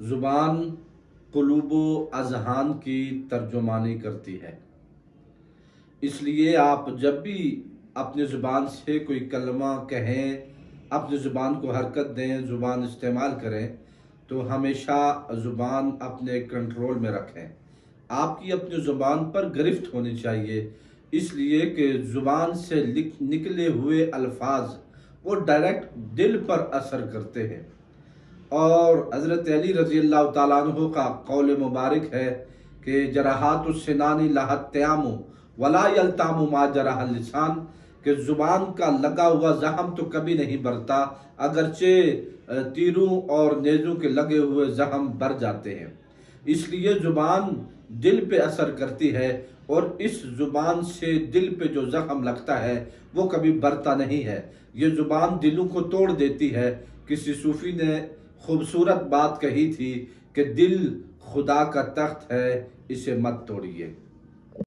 ज़ुबान कलूबो अजहान की तर्जुमानी करती है। इसलिए आप जब भी अपनी ज़ुबान से कोई कलमा कहें, अपनी ज़ुबान को हरकत दें, ज़ुबान इस्तेमाल करें तो हमेशा ज़ुबान अपने कंट्रोल में रखें। आपकी अपनी ज़ुबान पर गिरफ्त होनी चाहिए। इसलिए कि ज़ुबान से निकले हुए अल्फाज वो डायरेक्ट दिल पर असर करते हैं। और हज़रत अली रज़ी अल्लाह तु का कौल मुबारक है कि जराहत सिनानी वला यलताम मा जराह लिसान, कि ज़ुबान का लगा हुआ जख्म तो कभी नहीं भरता अगरचे तीरों और नेज़ों के लगे हुए जख्म भर जाते हैं। इसलिए ज़ुबान दिल पे असर करती है और इस ज़ुबान से दिल पे जो जख्म लगता है, वो कभी भरता नहीं है। ये ज़ुबान दिलों को तोड़ देती है। किसी सूफी ने खूबसूरत बात कही थी कि दिल खुदा का तख्त है इसे मत तोड़िए।